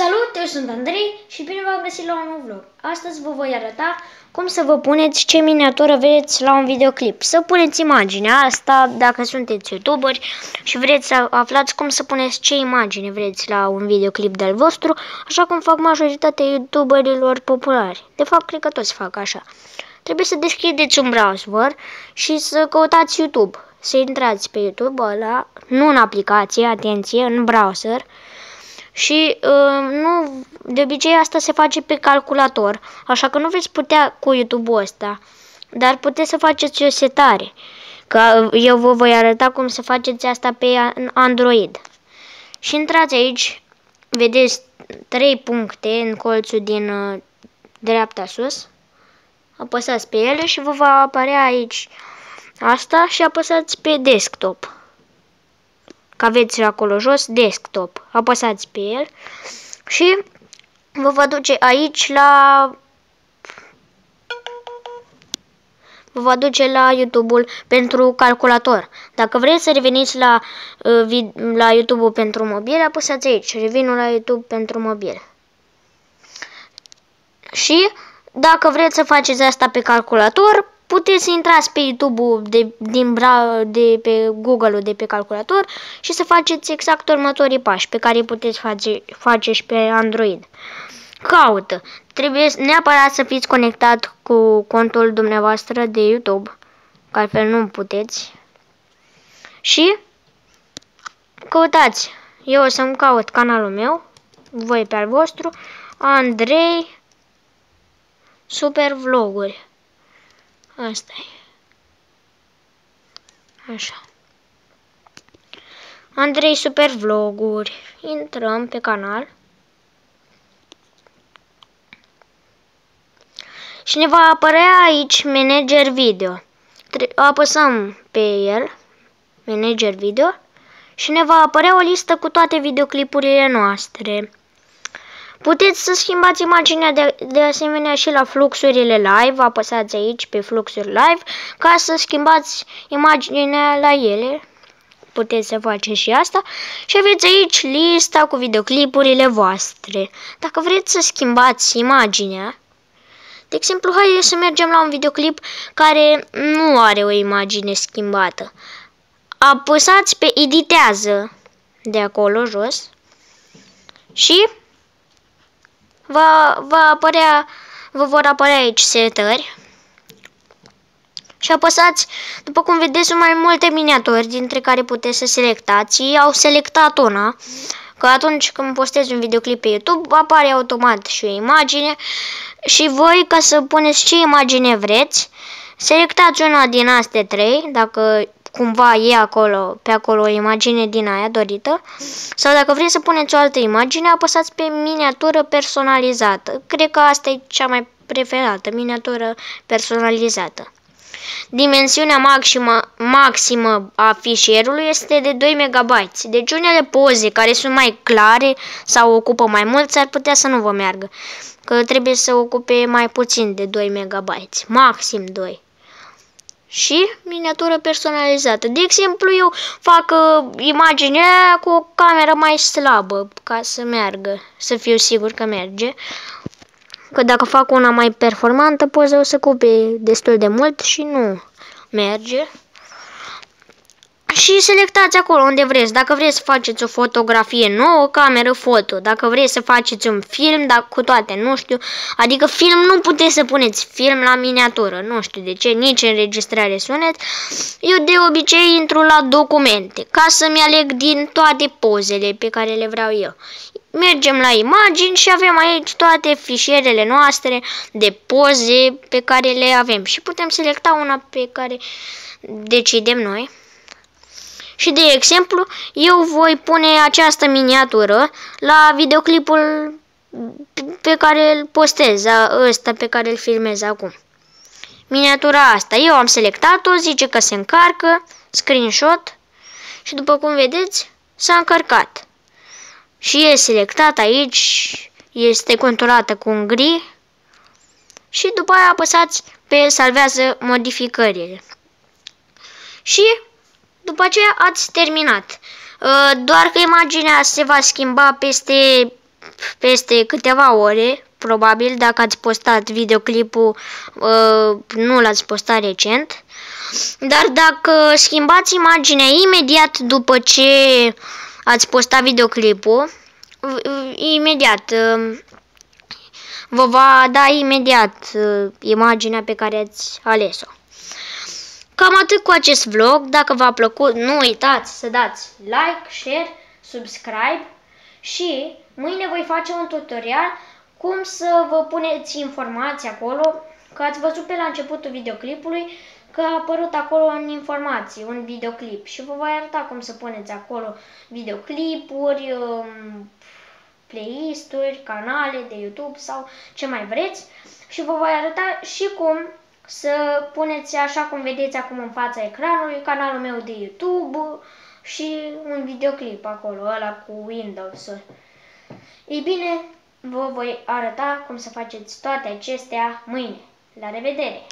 Salut, eu sunt Andrei și bine v-am găsit la un nou vlog. Astăzi vă voi arăta cum să vă puneți ce miniatură vreți la un videoclip. Să puneți imaginea asta dacă sunteți youtuberi și vreți să aflați cum să puneți ce imagine vreți la un videoclip de-al vostru, așa cum fac majoritatea youtuberilor populari. De fapt, cred că toți fac așa. Trebuie să deschideți un browser și să căutați YouTube. Să intrați pe YouTube ăla, nu în aplicație, atenție, în browser, și uh, nu, de obicei asta se face pe calculator, așa că nu veți putea cu YouTube-ul ăsta, dar puteți să faceți o setare, că eu vă voi arăta cum să faceți asta pe Android. Și intrați aici, vedeți trei puncte în colțul din uh, dreapta sus, apăsați pe ele și vă va apărea aici asta și apăsați pe desktop că aveți acolo jos desktop. Apăsați pe el și vă va duce aici la vă va duce la YouTube-ul pentru calculator. Dacă vreți să reveniți la, uh, la YouTube-ul pentru mobil, apăsați aici, revinul la YouTube pentru mobil. Și dacă vreți să faceți asta pe calculator, puteți să intrați pe YouTube-ul de, din de pe Google-ul de pe calculator și să faceți exact următorii pași pe care îi puteți face, face și pe Android. Caută. Trebuie neapărat să fiți conectat cu contul dumneavoastră de YouTube, că altfel nu puteți. Și căutați. Eu o să-mi caut canalul meu, voi pe al vostru, Andrei Super Vloguri. Asta e. Așa. Andrei Super Vloguri. Intrăm pe canal. Și ne va apărea aici Manager Video. Apăsăm pe el, Manager Video, și ne va apărea o listă cu toate videoclipurile noastre. Puteți să schimbați imaginea de, de asemenea și la fluxurile live, apăsați aici pe fluxuri live, ca să schimbați imaginea la ele. Puteți să faceți și asta și aveți aici lista cu videoclipurile voastre. Dacă vreți să schimbați imaginea, de exemplu, hai să mergem la un videoclip care nu are o imagine schimbată. Apăsați pe editează de acolo jos și va, va apărea, vă vor apărea aici setări și apăsați, după cum vedeți, sunt mai multe miniaturi dintre care puteți să selectați. Ei au selectat una, că atunci când postezi un videoclip pe YouTube, apare automat și o imagine și voi, ca să puneți ce imagine vreți, selectați una din astea trei, dacă cumva e acolo, pe acolo o imagine din aia dorită sau dacă vreți să puneți o altă imagine, apăsați pe miniatură personalizată. Cred că asta e cea mai preferată, miniatură personalizată. Dimensiunea maximă, maximă a fișierului este de 2 MB. Deci unele poze care sunt mai clare sau ocupă mai mult ar putea să nu vă meargă. Că trebuie să ocupe mai puțin de 2 MB. Maxim 2 și miniatură personalizată. De exemplu, eu fac uh, imaginea cu o cameră mai slabă ca să meargă, să fiu sigur că merge. Că dacă fac una mai performantă, poza o să cupe destul de mult și nu merge și selectați acolo unde vreți. Dacă vreți să faceți o fotografie nouă, o cameră foto. Dacă vreți să faceți un film, dar cu toate, nu știu. Adică film nu puteți să puneți film la miniatură. Nu știu de ce, nici înregistrare sunet. Eu de obicei intru la documente, ca să-mi aleg din toate pozele pe care le vreau eu. Mergem la imagini și avem aici toate fișierele noastre de poze pe care le avem. Și putem selecta una pe care decidem noi. Și de exemplu, eu voi pune această miniatură la videoclipul pe care îl postez, ăsta pe care îl filmez acum. Miniatura asta, eu am selectat-o, zice că se încarcă, screenshot și după cum vedeți, s-a încărcat. Și e selectat aici, este conturată cu un gri și după aia apăsați pe salvează modificările. Și după aceea ați terminat. Uh, doar că imaginea se va schimba peste peste câteva ore, probabil, dacă ați postat videoclipul, uh, nu l-ați postat recent. Dar dacă schimbați imaginea imediat după ce ați postat videoclipul, imediat uh, vă va da imediat uh, imaginea pe care ați ales-o. Cam atât cu acest vlog. Dacă v-a plăcut, nu uitați să dați like, share, subscribe. Și mâine voi face un tutorial cum să vă puneți informații acolo, că ați văzut pe la începutul videoclipului că a apărut acolo în informații, un videoclip. Și vă voi arăta cum să puneți acolo videoclipuri, um, playlist-uri, canale de YouTube sau ce mai vreți. Și vă voi arăta și cum să puneți așa cum vedeți acum în fața ecranului canalul meu de YouTube și un videoclip acolo, ăla cu Windows-uri. Ei bine, vă voi arăta cum să faceți toate acestea mâine. La revedere!